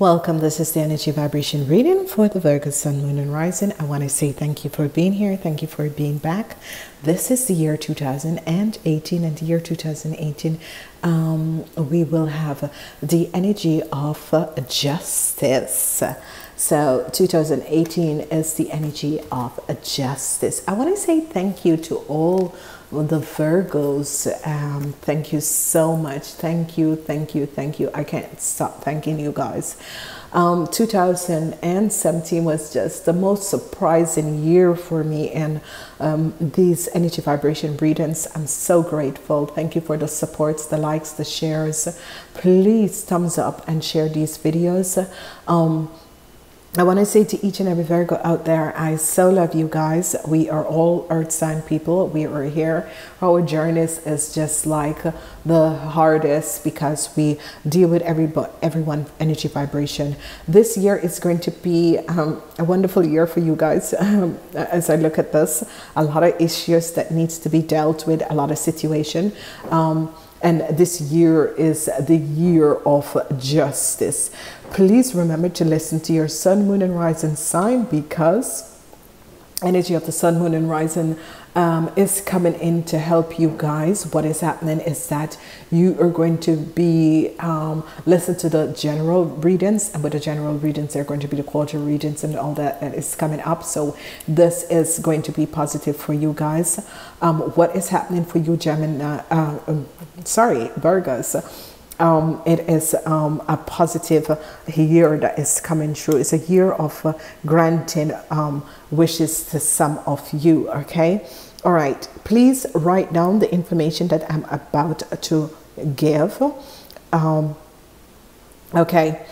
Welcome. This is the energy vibration reading for the Virgo Sun, Moon, and Rising. I want to say thank you for being here. Thank you for being back. This is the year 2018, and the year 2018, um, we will have the energy of justice. So 2018 is the energy of justice. I want to say thank you to all the Virgos, um, thank you so much. Thank you, thank you, thank you. I can't stop thanking you guys. Um, 2017 was just the most surprising year for me, and um, these energy vibration readings, I'm so grateful. Thank you for the supports, the likes, the shares. Please thumbs up and share these videos. I want to say to each and every Virgo out there, I so love you guys. We are all earth sign people. We are here. Our journey is just like the hardest because we deal with every everyone energy vibration. This year is going to be um, a wonderful year for you guys. Um, as I look at this, a lot of issues that needs to be dealt with, a lot of situation. Um, and this year is the year of justice. Please remember to listen to your sun, moon, and rising sign because energy of the sun, moon, and rising um, is coming in to help you guys. What is happening is that you are going to be um, listen to the general readings, and with the general readings, they're going to be the quarter readings and all that that is coming up. So this is going to be positive for you guys. Um, what is happening for you, Gemini? Uh, um, sorry, Virgos um, it is um, a positive year that is coming through. It's a year of uh, granting um, wishes to some of you, okay? All right, please write down the information that I'm about to give. Um, okay.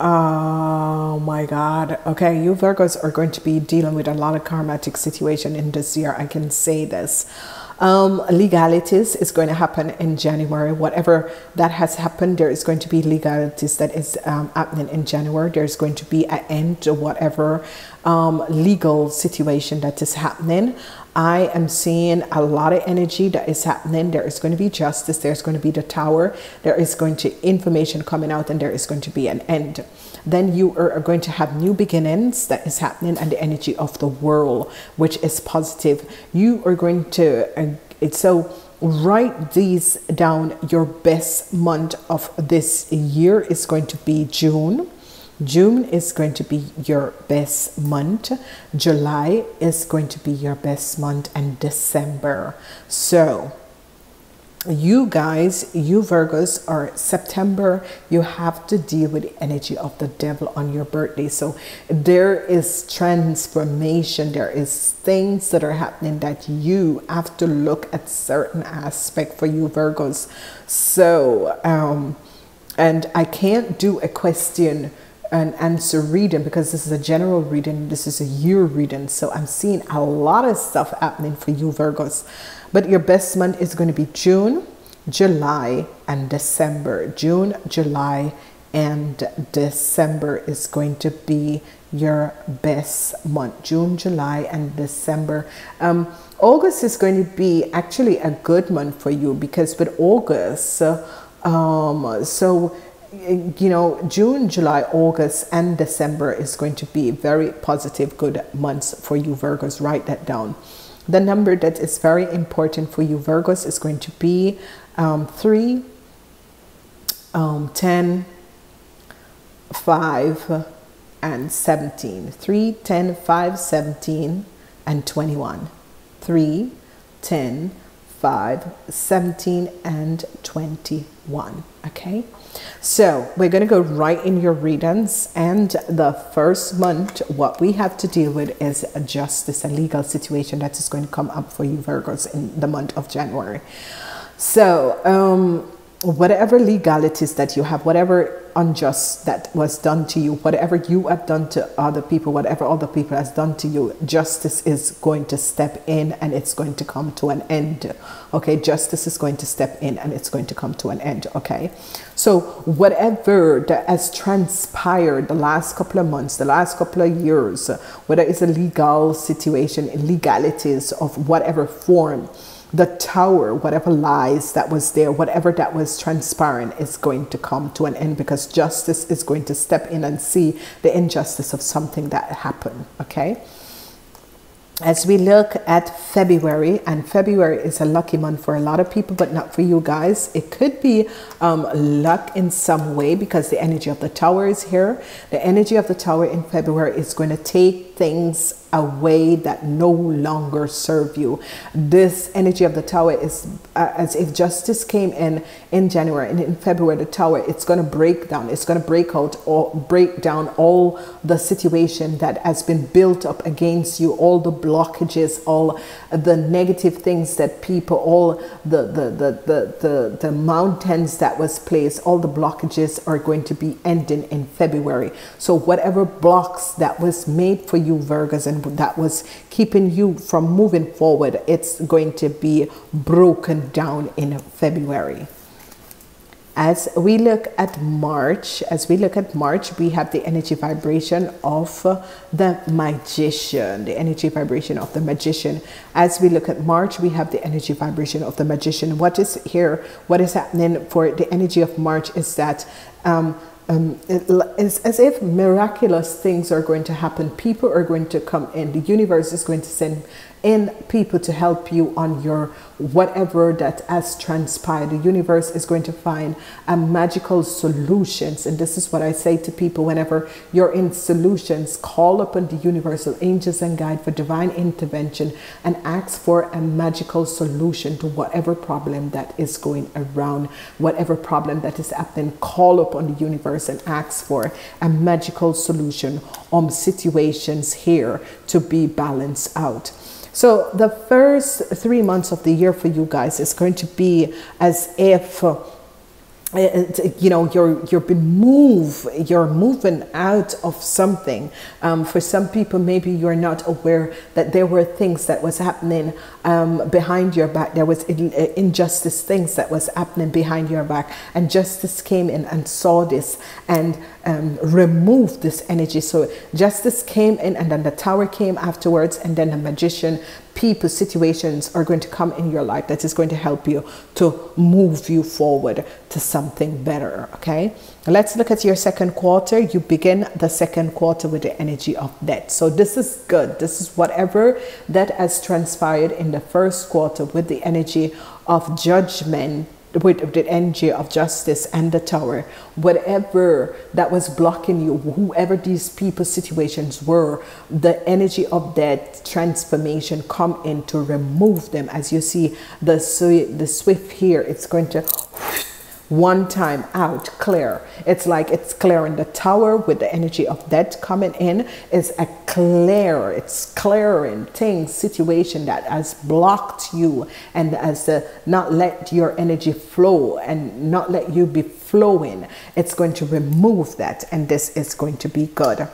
Oh my God. Okay, you Virgos are going to be dealing with a lot of karmatic situation in this year. I can say this. Um, legalities is going to happen in January. Whatever that has happened, there is going to be legalities that is um, happening in January. There's going to be an end to whatever um, legal situation that is happening. I am seeing a lot of energy that is happening. There is going to be justice. There's going to be the tower. There is going to information coming out, and there is going to be an end then you are going to have new beginnings that is happening and the energy of the world, which is positive. You are going to, uh, it's so write these down. Your best month of this year is going to be June. June is going to be your best month. July is going to be your best month and December. So you guys, you Virgos, are September, you have to deal with the energy of the devil on your birthday. So there is transformation, there is things that are happening that you have to look at certain aspect for you Virgos. So, um, and I can't do a question and answer reading because this is a general reading, this is a year reading. So I'm seeing a lot of stuff happening for you Virgos. But your best month is going to be June, July, and December. June, July, and December is going to be your best month. June, July, and December. Um, August is going to be actually a good month for you because with August, um, so you know, June, July, August, and December is going to be very positive, good months for you, Virgos. Write that down. The number that is very important for you, Virgos, is going to be um, 3, um, 10, 5, and 17. 3, 10, 5, 17, and 21. 3, 10, 5, 17, and 21. Okay, so we're going to go right in your readings. And the first month, what we have to deal with is a justice, a legal situation that is going to come up for you, Virgos, in the month of January. So, um, whatever legalities that you have, whatever unjust that was done to you, whatever you have done to other people, whatever other people has done to you, justice is going to step in and it's going to come to an end. Okay, justice is going to step in and it's going to come to an end. Okay, so whatever that has transpired the last couple of months, the last couple of years, whether it's a legal situation, legalities of whatever form the tower, whatever lies that was there, whatever that was transparent is going to come to an end because justice is going to step in and see the injustice of something that happened. Okay as we look at February, and February is a lucky month for a lot of people, but not for you guys. It could be um, luck in some way because the energy of the tower is here. The energy of the tower in February is going to take things away that no longer serve you. This energy of the tower is uh, as if justice came in in January and in February the tower it's going to break down. It's going to break out or break down all the situation that has been built up against you, all the blockages, all the negative things that people, all the the the the the, the mountains that was placed, all the blockages are going to be ending in February. So whatever blocks that was made for you Virgos and that was keeping you from moving forward, it's going to be broken down in February. As we look at March, as we look at March, we have the energy vibration of uh, the magician, the energy vibration of the magician. As we look at March, we have the energy vibration of the magician. What is here, what is happening for the energy of March is that um, um, it's as if miraculous things are going to happen. People are going to come in. The universe is going to send in people to help you on your whatever that has transpired. The universe is going to find a magical solutions. And this is what I say to people whenever you're in solutions, call upon the universal angels and guide for divine intervention and ask for a magical solution to whatever problem that is going around, whatever problem that is happening. Call upon the universe and ask for a magical solution on situations here to be balanced out. So the first three months of the year for you guys is going to be as if uh, you know you're you're been move you're moving out of something. Um, for some people maybe you're not aware that there were things that was happening um, behind your back. There was injustice things that was happening behind your back. And justice came in and saw this. And um, removed this energy so justice came in and then the tower came afterwards and then the magician people, situations are going to come in your life that is going to help you to move you forward to something better. Okay, let's look at your second quarter. You begin the second quarter with the energy of death. So, this is good. This is whatever that has transpired in the first quarter with the energy of judgment with the energy of justice and the tower, whatever that was blocking you, whoever these people situations were, the energy of that transformation come in to remove them. As you see the, the swift here, it's going to one time out clear it's like it's clearing the tower with the energy of that coming in. Is a clear it's clearing things situation that has blocked you and has uh, not let your energy flow and not let you be flowing. It's going to remove that and this is going to be good.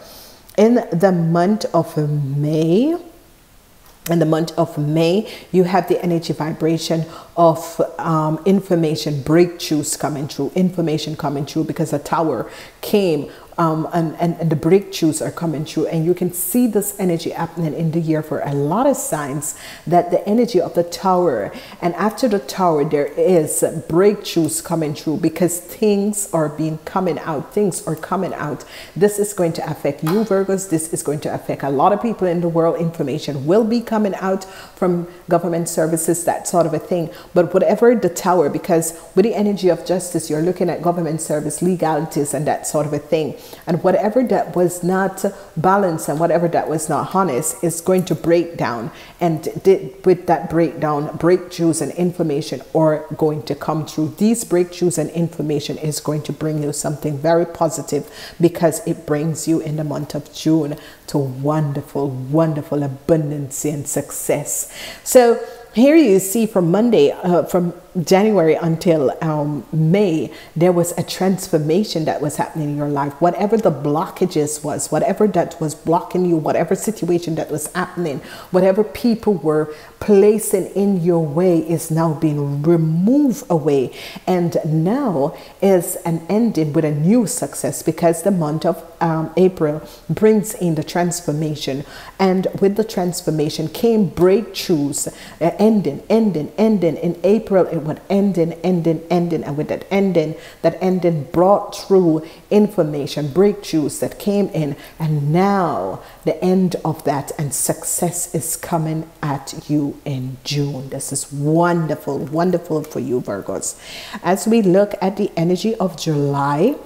In the month of may in the month of May, you have the energy vibration of um, information breakthroughs coming through, information coming through because the tower came um, and, and, and, the breakthroughs are coming through. And you can see this energy happening in the year for a lot of signs that the energy of the tower and after the tower, there is breakthroughs coming through because things are being coming out. Things are coming out. This is going to affect you, Virgos. This is going to affect a lot of people in the world. Information will be coming out from government services, that sort of a thing. But whatever the tower, because with the energy of justice, you're looking at government service legalities and that sort of a thing. And whatever that was not balanced and whatever that was not honest is going to break down. And with that breakdown, breakthroughs and information are going to come through. These breakthroughs and information is going to bring you something very positive because it brings you in the month of June to wonderful, wonderful abundance and success. So here you see from Monday, uh, from January until um, May, there was a transformation that was happening in your life. Whatever the blockages was, whatever that was blocking you, whatever situation that was happening, whatever people were placing in your way is now being removed away. And now is an ending with a new success because the month of um, April brings in the transformation. And with the transformation came breakthroughs, uh, ending, ending, ending. In April, it went ending, ending, ending. And with that ending, that ending brought through information, breakthroughs that came in. And now the end of that and success is coming at you in June. This is wonderful, wonderful for you, Virgos. As we look at the energy of July,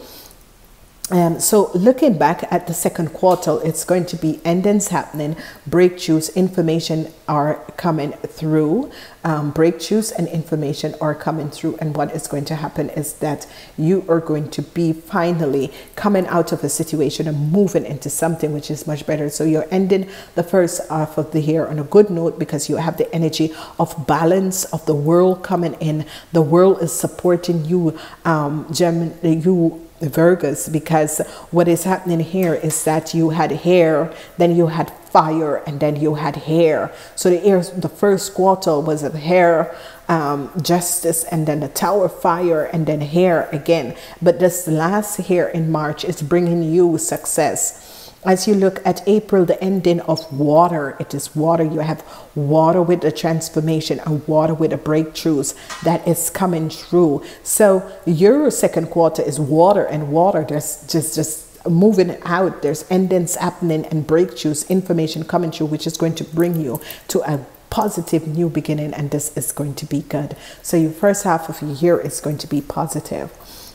um, so looking back at the second quarter, it's going to be endings happening, breakthroughs, information are coming through, um, breakthroughs and information are coming through. And what is going to happen is that you are going to be finally coming out of a situation and moving into something which is much better. So you're ending the first half of the year on a good note because you have the energy of balance of the world coming in. The world is supporting you, um, you Virgos because what is happening here is that you had hair, then you had fire, and then you had hair. So the air, the first quarter was of hair, um, justice, and then the tower fire, and then hair again. But this last hair in March is bringing you success as you look at April, the ending of water, it is water. You have water with the transformation and water with the breakthroughs that is coming through. So your second quarter is water and water. There's just just moving out. There's endings happening and breakthroughs, information coming through, which is going to bring you to a positive new beginning, and this is going to be good. So your first half of the year is going to be positive.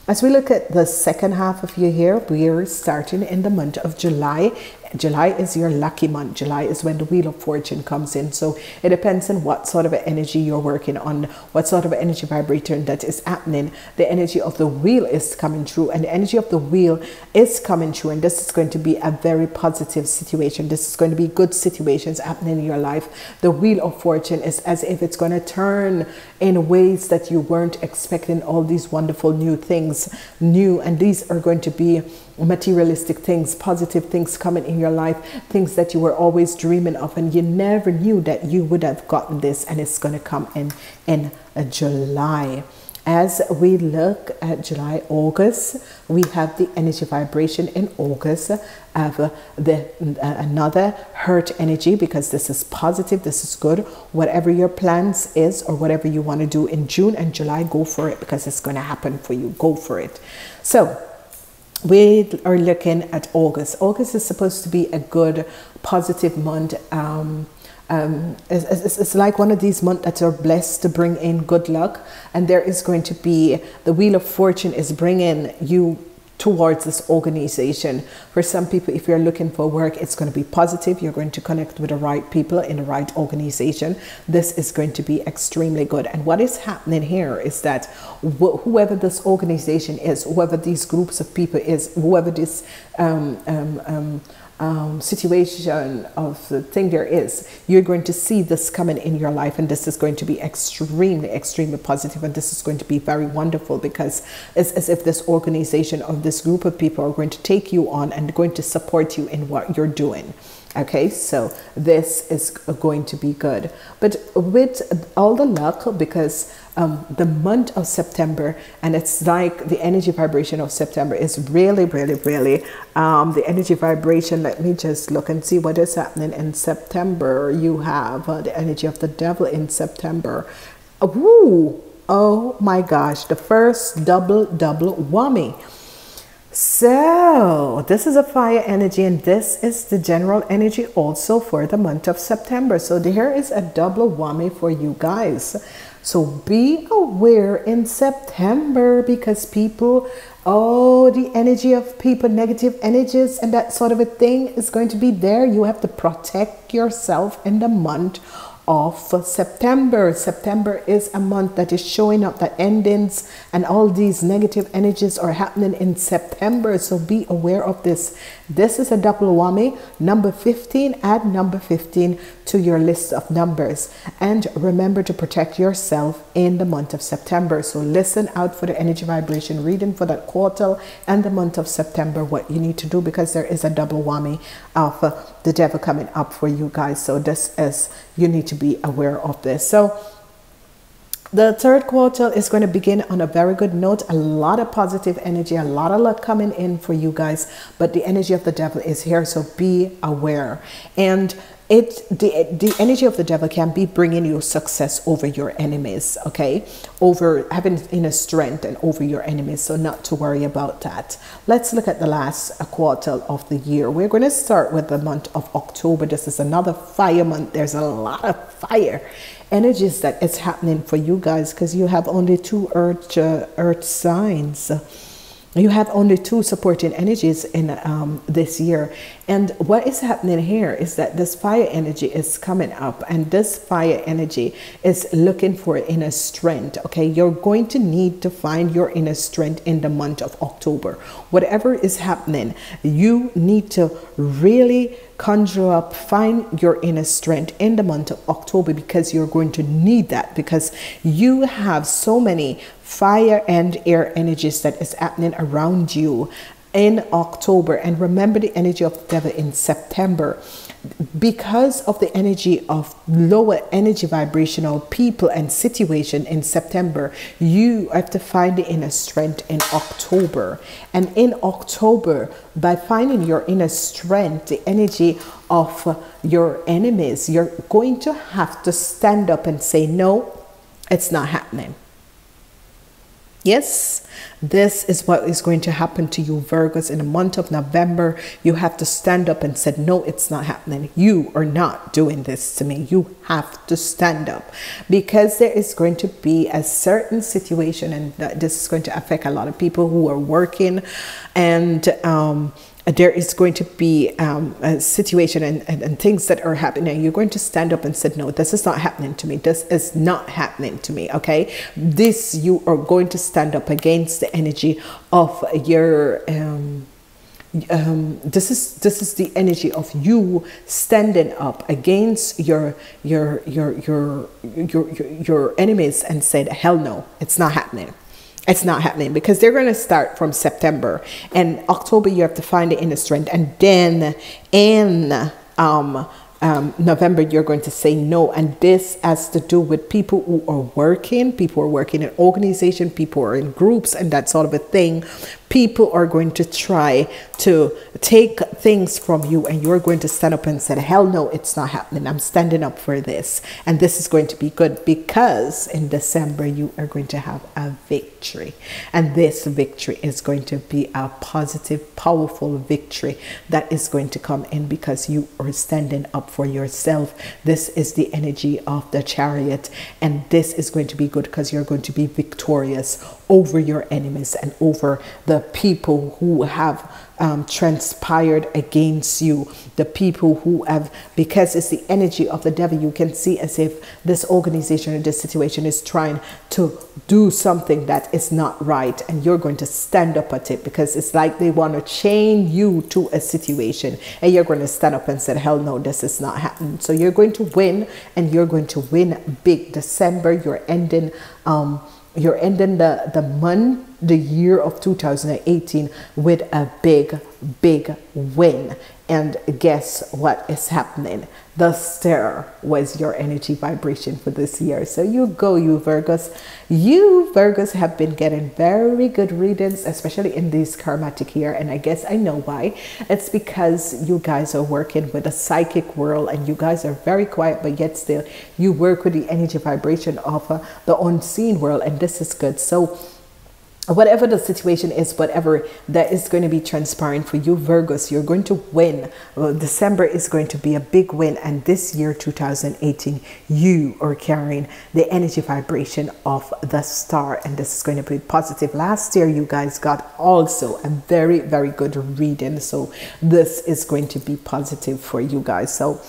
As we look at the second half of your year, we are starting in the month of July July is your lucky month. July is when the Wheel of Fortune comes in. So it depends on what sort of energy you're working on, what sort of energy vibration that is happening. The energy of the wheel is coming through, and the energy of the wheel is coming through. And this is going to be a very positive situation. This is going to be good situations happening in your life. The Wheel of Fortune is as if it's going to turn in ways that you weren't expecting all these wonderful new things, new, and these are going to be materialistic things, positive things coming in your life, things that you were always dreaming of, and you never knew that you would have gotten this, and it's going to come in in July. As we look at July, August, we have the energy vibration in August of the uh, another hurt energy because this is positive, this is good. Whatever your plans is or whatever you want to do in June and July, go for it because it's going to happen for you. Go for it. So we are looking at August. August is supposed to be a good, positive month. Um, um, it's, it's, like one of these months that are blessed to bring in good luck, and there is going to be the wheel of fortune is bringing you towards this organization. For some people, if you're looking for work, it's going to be positive. You're going to connect with the right people in the right organization. This is going to be extremely good. And what is happening here is that wh whoever this organization is, whoever these groups of people is, whoever this um, um, um, um, situation of the thing there is, you're going to see this coming in your life, and this is going to be extremely, extremely positive, and this is going to be very wonderful because it's as if this organization of this group of people are going to take you on and going to support you in what you're doing. Okay, so this is going to be good. But with all the luck, because um, the month of September, and it's like the energy vibration of September is really, really, really um, the energy vibration. Let me just look and see what is happening in September. You have uh, the energy of the devil in September. Woo! Oh my gosh, the first double, double whammy. So, this is a fire energy, and this is the general energy also for the month of September. So, there is a double whammy for you guys. So, be aware in September because people, oh, the energy of people, negative energies, and that sort of a thing is going to be there. You have to protect yourself in the month of September. September is a month that is showing up that endings and all these negative energies are happening in September. So be aware of this. This is a double whammy. Number 15, add number 15 to your list of numbers. And remember to protect yourself in the month of September. So listen out for the energy vibration reading for that quarter and the month of September, what you need to do because there is a double whammy of uh, the devil coming up for you guys. So this is, you need to be aware of this. So the third quarter is going to begin on a very good note. A lot of positive energy, a lot of luck coming in for you guys. But the energy of the devil is here, so be aware. And it the the energy of the devil can be bringing you success over your enemies okay? Over having inner strength and over your enemies so not to worry about that. Let's look at the last quarter of the year. We're going to start with the month of october. This is another fire month. There's a lot of fire energies that is happening for you guys because you have only two earth uh, earth signs you have only two supporting energies in um, this year. And what is happening here is that this fire energy is coming up and this fire energy is looking for inner strength okay? You're going to need to find your inner strength in the month of october. Whatever is happening you need to really conjure up, find your inner strength in the month of October because you're going to need that because you have so many fire and air energies that is happening around you in October. And remember the energy of the devil in September because of the energy of lower energy vibrational people and situation in September, you have to find the inner strength in October. And in October, by finding your inner strength, the energy of your enemies, you're going to have to stand up and say, No, it's not happening. Yes, this is what is going to happen to you, Virgos, in the month of November. You have to stand up and say, No, it's not happening. You are not doing this to me. You have to stand up because there is going to be a certain situation, and this is going to affect a lot of people who are working and um, there is going to be um, a situation and, and, and, things that are happening. You're going to stand up and say, No, this is not happening to me. This is not happening to me. Okay. This, you are going to stand up against the energy of your. Um, um, this is this is the energy of you standing up against your your your your your your, your enemies and said hell no it's not happening it's not happening because they're going to start from September and October. You have to find the inner strength, and then in um, um, November, you're going to say no. And this has to do with people who are working, people are working in organization, people are in groups, and that sort of a thing. People are going to try to take things from you and you're going to stand up and say hell no it's not happening. I'm standing up for this. And this is going to be good because in december you are going to have a victory. And this victory is going to be a positive powerful victory that is going to come in because you are standing up for yourself. This is the energy of the chariot and this is going to be good because you're going to be victorious over your enemies and over the people who have um, transpired against you, the people who have, because it's the energy of the devil, you can see as if this organization or this situation is trying to do something that is not right, and you're going to stand up at it because it's like they want to chain you to a situation, and you're going to stand up and say, Hell no, this is not happening. So you're going to win, and you're going to win big. December, you're ending. Um, you're ending the, the month, the year of 2018 with a big, big win. And guess what is happening? The star was your energy vibration for this year. So you go, you Virgos. You Virgos have been getting very good readings, especially in this karmatic year. And I guess I know why. It's because you guys are working with a psychic world and you guys are very quiet, but yet still you work with the energy vibration of uh, the unseen world. And this is good. So whatever the situation is, whatever that is going to be transpiring for you, Virgos, you're going to win. Well, December is going to be a big win. And this year, 2018, you are carrying the energy vibration of the star. And this is going to be positive. Last year, you guys got also a very, very good reading. So this is going to be positive for you guys. So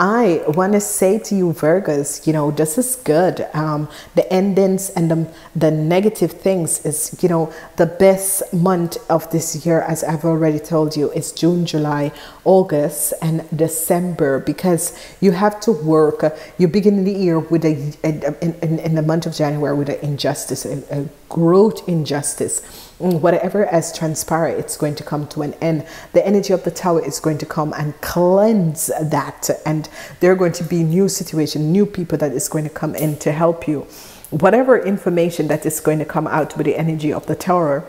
I want to say to you, Virgos, you know, this is good. Um, the endings and the, the negative things is, you know, the best month of this year, as I've already told you, is June, July, August, and December because you have to work. You begin the year with a, in, in, in the month of January with an injustice, a, a growth injustice Mm, whatever has transpired, it's going to come to an end. The energy of the tower is going to come and cleanse that, and there are going to be new situation, new people that is going to come in to help you. Whatever information that is going to come out with the energy of the tower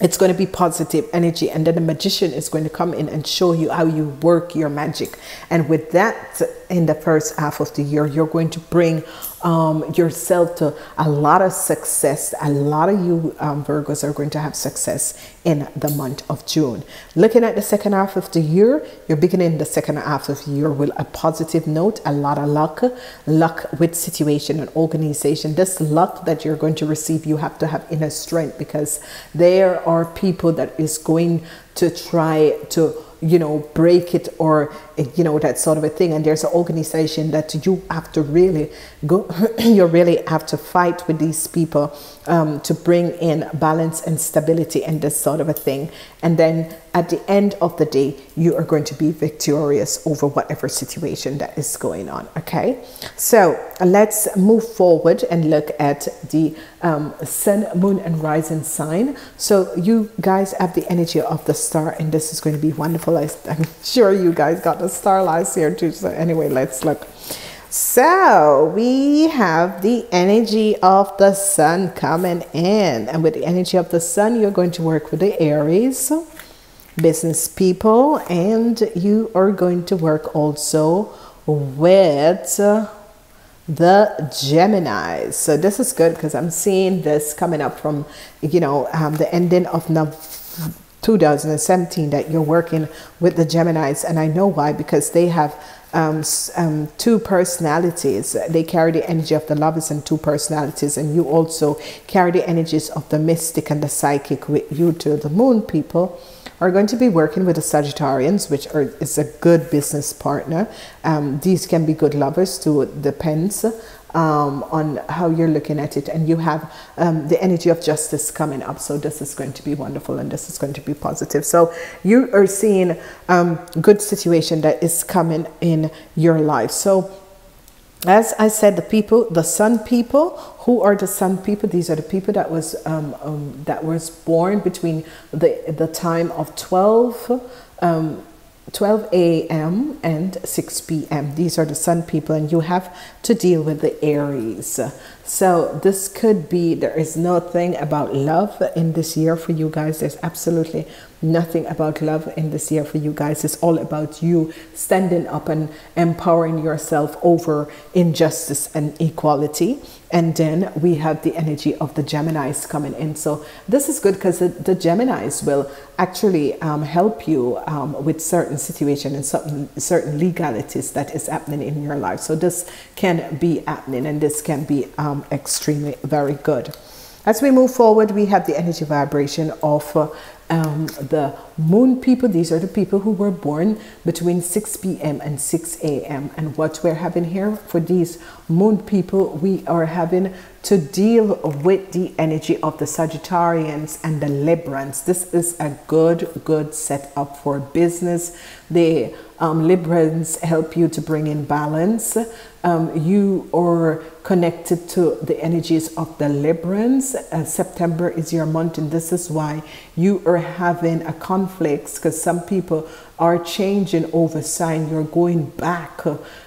it's going to be positive energy and then the magician is going to come in and show you how you work your magic and with that in the first half of the year you're going to bring um, yourself to a lot of success. A lot of you um, Virgos are going to have success in the month of June. Looking at the second half of the year, you're beginning the second half of the year with a positive note, a lot of luck, luck with situation and organization. This luck that you're going to receive, you have to have inner strength because there are people that is going to try to you know break it or you know that sort of a thing. And there's an organization that you have to really go you really have to fight with these people um, to bring in balance and stability and this sort of a thing. And then at the end of the day you are going to be victorious over whatever situation that is going on okay? So let's move forward and look at the um, sun moon and rising sign. So you guys have the energy of the star and this is going to be wonderful. I, i'm sure you guys got the star last year too. So anyway let's look. So we have the energy of the sun coming in. And with the energy of the sun, you're going to work with the Aries business people and you are going to work also with the Geminis. So this is good because I'm seeing this coming up from, you know, um, the ending of November 2017 that you're working with the Geminis. And I know why, because they have um, um, two personalities. They carry the energy of the lovers and two personalities, and you also carry the energies of the mystic and the psychic with you to the moon people are going to be working with the Sagittarians, which are, is a good business partner. Um, these can be good lovers too, depends um, on how you're looking at it. And you have um, the energy of justice coming up. So this is going to be wonderful and this is going to be positive. So you are seeing um, good situation that is coming in your life. So as I said, the people, the sun people, who are the sun people? These are the people that was um, um, that was born between the the time of twelve um, 12 a.m. and 6 p.m. These are the sun people, and you have to deal with the Aries. So, this could be there is nothing about love in this year for you guys. There's absolutely nothing about love in this year for you guys. It's all about you standing up and empowering yourself over injustice and equality. And then we have the energy of the Geminis coming in. So this is good because the, the, Geminis will actually um, help you um, with certain situation and certain, certain legalities that is happening in your life. So this can be happening and this can be um, extremely very good. As we move forward, we have the energy vibration of uh, um, the moon people. These are the people who were born between 6 p.m. and 6 a.m. And what we're having here for these moon people, we are having to deal with the energy of the Sagittarians and the Librans. This is a good, good setup for business. The um, Librans help you to bring in balance. Um, you are connected to the energies of the Librans. Uh, September is your month, and this is why you are having a conflict because some people are changing over sign. You're going back.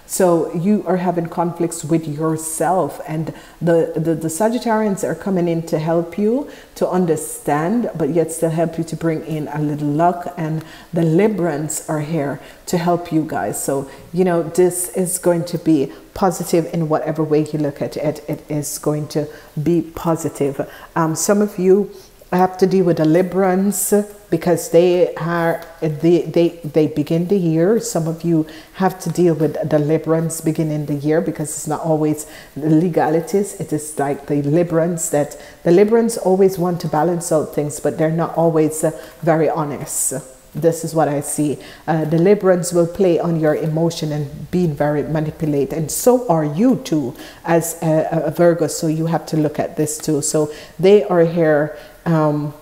So you are having conflicts with yourself, and the, the, the Sagittarians are coming in to help you to understand, but yet still help you to bring in a little luck. And the Librans are here to help you guys. So, you know, this is going to be positive in whatever way you look at it. It is going to be positive. Um, some of you have to deal with the Librans because they are they, they they begin the year. Some of you have to deal with the Librans beginning the year because it's not always the legalities. It is like the Librans that the Librans always want to balance out things, but they're not always uh, very honest. This is what I see. Uh, the Librans will play on your emotion and being very manipulated, and so are you too, as a, a Virgo. So you have to look at this too. So they are here. Um,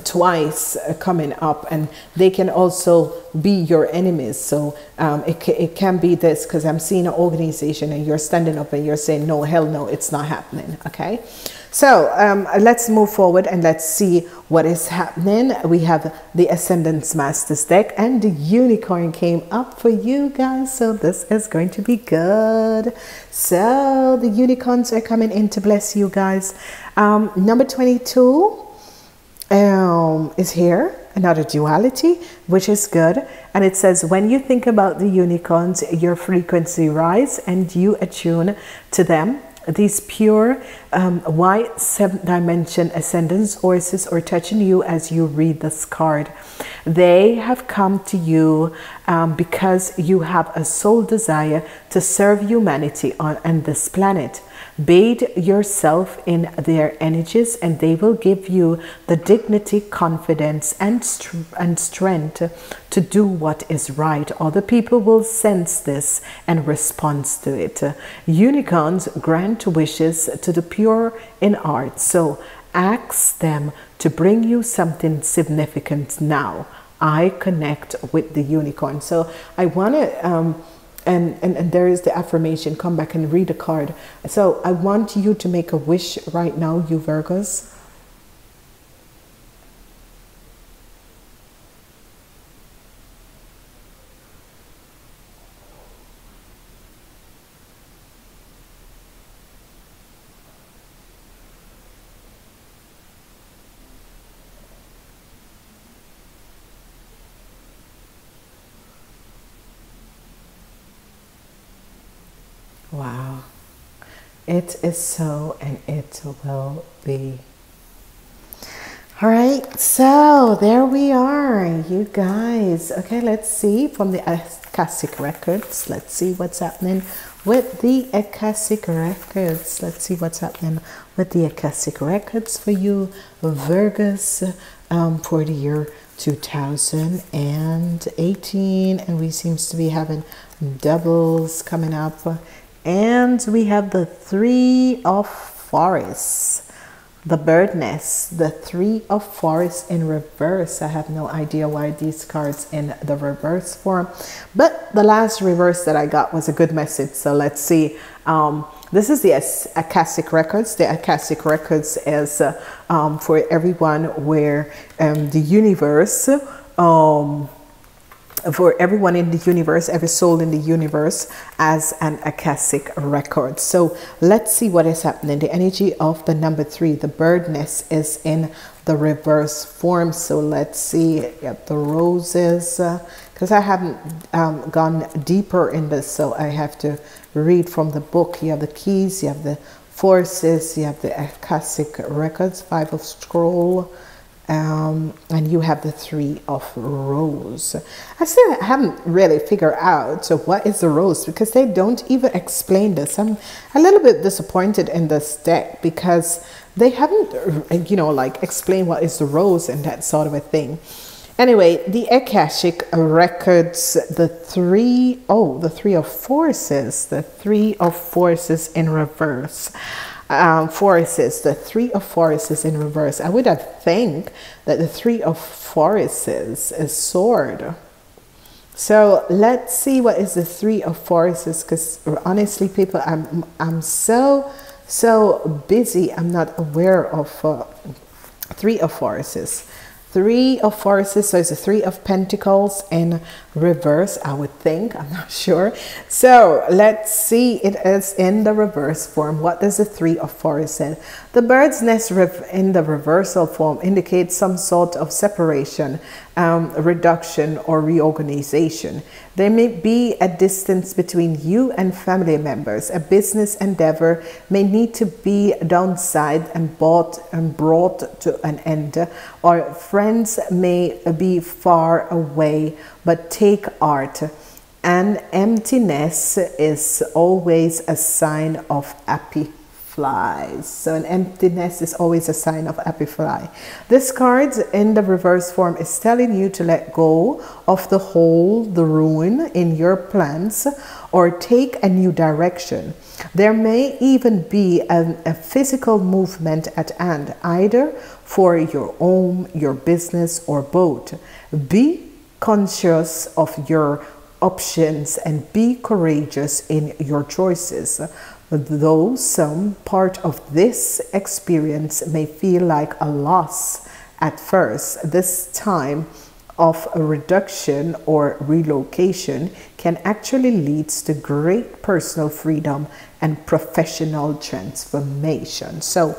twice uh, coming up and they can also be your enemies so um, it, it can be this because i'm seeing an organization and you're standing up and you're saying no hell no it's not happening okay so um, let's move forward and let's see what is happening we have the ascended masters deck and the unicorn came up for you guys so this is going to be good so the unicorns are coming in to bless you guys um, number 22 um, is here, another duality, which is good. And it says, when you think about the unicorns, your frequency rise and you attune to them. These pure um, white seventh dimension ascendants horses are touching you as you read this card. They have come to you um, because you have a soul desire to serve humanity on, on this planet. Bathe yourself in their energies, and they will give you the dignity, confidence, and, and strength to do what is right. Other people will sense this and respond to it. Unicorns grant wishes to the pure in art, so ask them to bring you something significant now. I connect with the unicorn. So I want to. Um, and, and, and there is the affirmation come back and read the card. So i want you to make a wish right now you virgos It is so and it will be. All right, so there we are, you guys. Okay, let's see from the Akashic Records. Let's see what's happening with the Akashic Records. Let's see what's happening with the Akashic Records for you, Virgos, um, for the year 2018. And we seems to be having doubles coming up and we have the three of forces, the bird nest, the three of forces in reverse. I have no idea why these cards in the reverse form, but the last reverse that I got was a good message. So let's see. Um, this is the Akashic Records. The Akashic Records is uh, um, for everyone where um, the universe um, for everyone in the universe, every soul in the universe as an Akashic record. So let's see what is happening. The energy of the number three, the bird nest, is in the reverse form. So let's see yep, the roses, because uh, I haven't um, gone deeper in this, so I have to read from the book. You have the keys, you have the forces, you have the Akashic records, five of scroll, um, and you have the three of rose. I still haven't really figured out so what is the rose because they don't even explain this. I'm a little bit disappointed in this deck because they haven't, you know, like explained what is the rose and that sort of a thing. Anyway, the Akashic records the three, oh, the three of forces, the three of forces in reverse um, forces, the three of forces in reverse. I would have think that the three of forces is sword. So let's see what is the three of forces because honestly, people, I'm, I'm so, so busy. I'm not aware of uh, three of forces. Three of Forces, so it's a Three of Pentacles in reverse, I would think. I'm not sure. So let's see. It is in the reverse form. What does the Three of Forces say? The bird's nest in the reversal form indicates some sort of separation, um, reduction, or reorganization. There may be a distance between you and family members. A business endeavor may need to be downsized and bought and brought to an end, or friends may be far away but take art. And emptiness is always a sign of happy flies. So an emptiness is always a sign of happy fly. This card in the reverse form is telling you to let go of the hole, the ruin in your plans or take a new direction. There may even be a, a physical movement at hand, either for your home, your business, or both. Be conscious of your options and be courageous in your choices. Though some part of this experience may feel like a loss at first, this time of a reduction or relocation can actually lead to great personal freedom and professional transformation. So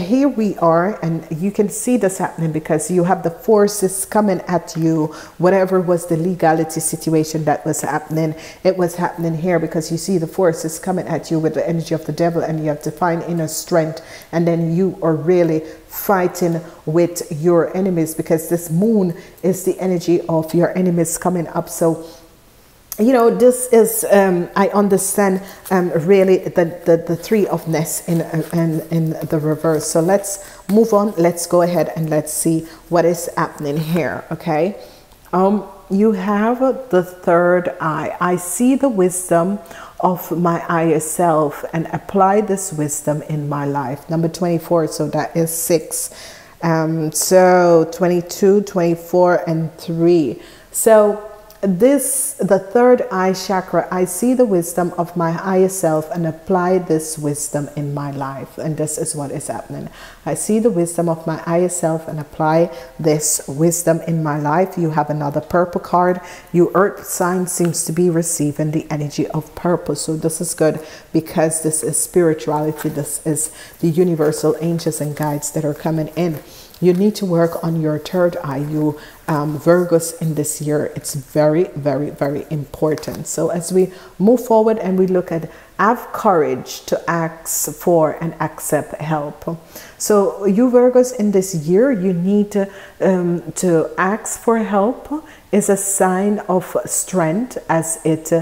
here we are and you can see this happening because you have the forces coming at you whatever was the legality situation that was happening it was happening here because you see the forces coming at you with the energy of the devil and you have to find inner strength and then you are really fighting with your enemies because this moon is the energy of your enemies coming up. So you know, this is, um, I understand um, really the, the, the three of ness in, in, in the reverse. So let's move on. Let's go ahead and let's see what is happening here, okay? Um, you have the third eye. I see the wisdom of my higher self and apply this wisdom in my life. Number 24, so that is six. Um, so 22, 24, and three. So this the third eye chakra i see the wisdom of my higher self and apply this wisdom in my life. And this is what is happening. I see the wisdom of my higher self and apply this wisdom in my life. You have another purple card. You earth sign seems to be receiving the energy of purpose so this is good because this is spirituality. This is the universal angels and guides that are coming in. You need to work on your third eye. You um, Virgos in this year it's very very very important so as we move forward and we look at have courage to ask for and accept help so you Virgos in this year you need to, um, to ask for help is a sign of strength as it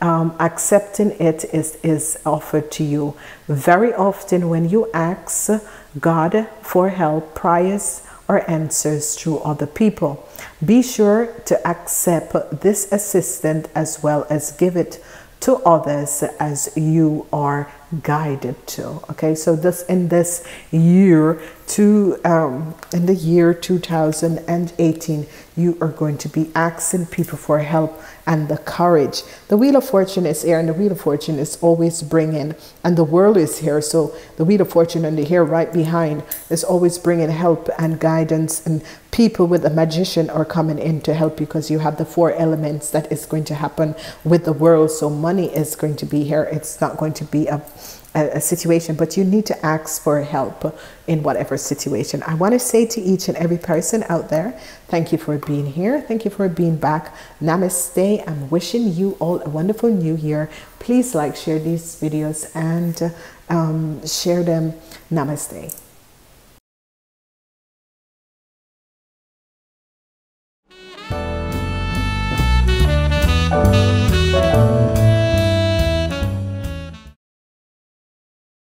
um, accepting it is, is offered to you. Very often, when you ask God for help, prayers or answers through other people. Be sure to accept this assistance as well as give it to others as you are guided to okay? So this in this year to um, in the year 2018 you are going to be asking people for help and the courage. The wheel of fortune is here and the wheel of fortune is always bringing and the world is here. So the wheel of fortune and the here right behind is always bringing help and guidance and people with a magician are coming in to help you because you have the four elements that is going to happen with the world so money is going to be here it's not going to be a a, situation, but you need to ask for help in whatever situation. I want to say to each and every person out there, thank you for being here. Thank you for being back. Namaste. I'm wishing you all a wonderful new year. Please like, share these videos and um, share them. Namaste. Música